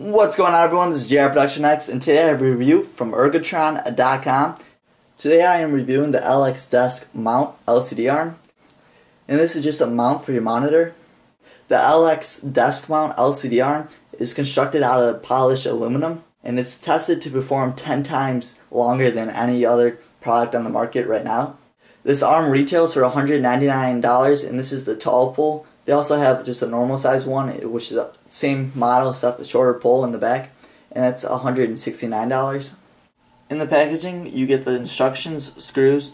What's going on everyone, this is JR Production X and today I have a review from Ergotron.com. Today I am reviewing the LX Desk Mount LCD arm and this is just a mount for your monitor. The LX Desk Mount LCD arm is constructed out of polished aluminum and it's tested to perform 10 times longer than any other product on the market right now. This arm retails for $199 and this is the tall pole they also have just a normal size one, eh, which is the same model except a shorter pole in the back, and that's $169. In the packaging, you get the instructions, screws,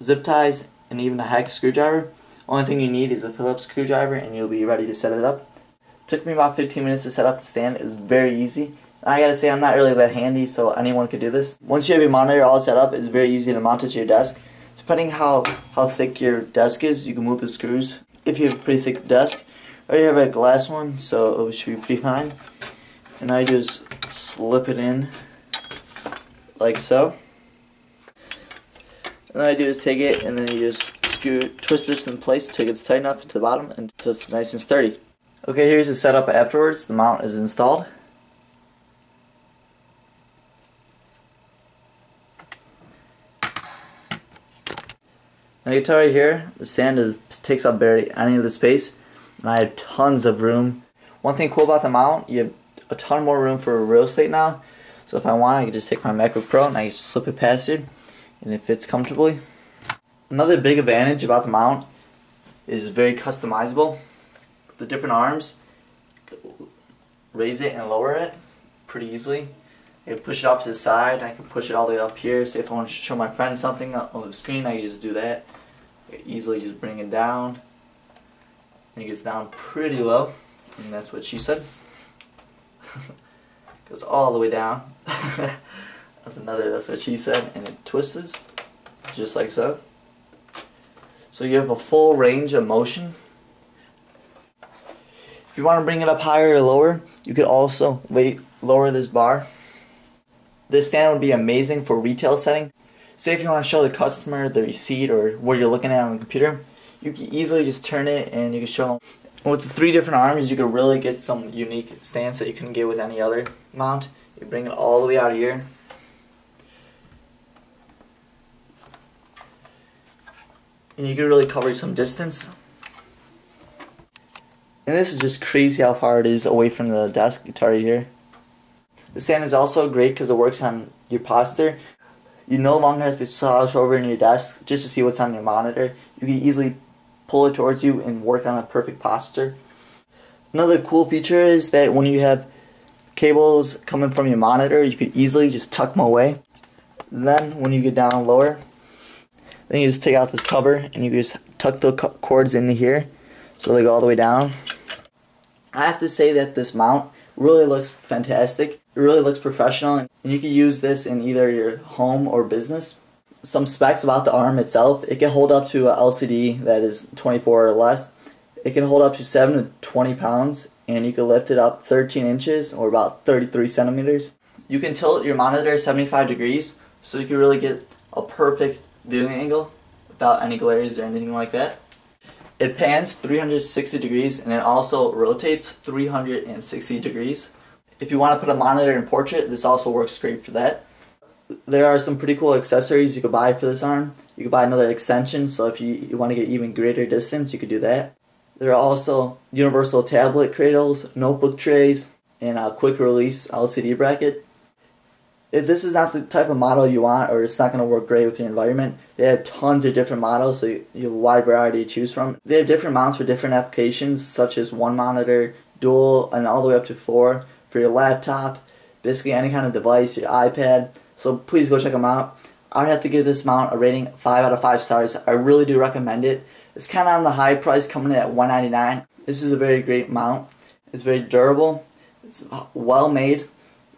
zip ties, and even a hex screwdriver. Only thing you need is a Phillips screwdriver, and you'll be ready to set it up. Took me about 15 minutes to set up the stand. It was very easy. I gotta say, I'm not really that handy, so anyone could do this. Once you have your monitor all set up, it's very easy to mount it to your desk. Depending how, how thick your desk is, you can move the screws if you have a pretty thick desk. I already have a glass one, so it should be pretty fine. And I just slip it in like so. And I do is take it and then you just screw, twist this in place till it's tight enough to the bottom and it's nice and sturdy. Okay, here's the setup afterwards. The mount is installed. Now tell right here, the sand is, takes up barely any of the space, and I have tons of room. One thing cool about the mount, you have a ton more room for real estate now. So if I want, I can just take my MacBook Pro and I can slip it past it, and it fits comfortably. Another big advantage about the mount is very customizable. The different arms, raise it and lower it pretty easily. I push it off to the side. I can push it all the way up here. Say if I want to show my friend something on the screen, I can just do that. easily just bring it down. And it gets down pretty low. And that's what she said. Goes all the way down. that's another, that's what she said. And it twists just like so. So you have a full range of motion. If you want to bring it up higher or lower, you could also lower this bar this stand would be amazing for retail setting. Say if you want to show the customer the receipt or what you're looking at on the computer, you can easily just turn it and you can show them. with the three different arms, you can really get some unique stands that you couldn't get with any other mount. You bring it all the way out here. And you can really cover some distance. And this is just crazy how far it is away from the desk guitar here. The stand is also great because it works on your posture. You no longer have to slouch over in your desk just to see what's on your monitor. You can easily pull it towards you and work on a perfect posture. Another cool feature is that when you have cables coming from your monitor, you could easily just tuck them away. Then when you get down lower, then you just take out this cover and you just tuck the cords into here so they go all the way down. I have to say that this mount really looks fantastic. It really looks professional and you can use this in either your home or business. Some specs about the arm itself, it can hold up to a LCD that is 24 or less. It can hold up to 7 to 20 pounds and you can lift it up 13 inches or about 33 centimeters. You can tilt your monitor 75 degrees so you can really get a perfect viewing angle without any glares or anything like that. It pans 360 degrees and it also rotates 360 degrees. If you want to put a monitor in portrait, this also works great for that. There are some pretty cool accessories you could buy for this arm. You could buy another extension, so if you, you want to get even greater distance, you could do that. There are also universal tablet cradles, notebook trays, and a quick release LCD bracket if this is not the type of model you want or it's not going to work great with your environment, they have tons of different models, so you have a wide variety to choose from. They have different mounts for different applications, such as one monitor, dual, and all the way up to four for your laptop, basically any kind of device, your iPad. So please go check them out. I would have to give this mount a rating 5 out of 5 stars. I really do recommend it. It's kind of on the high price coming in at 199 This is a very great mount. It's very durable. It's well made,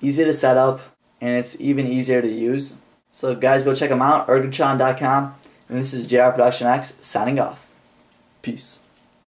easy to set up, and it's even easier to use. So guys, go check them out, ergotron.com. And this is JR Production X signing off. Peace.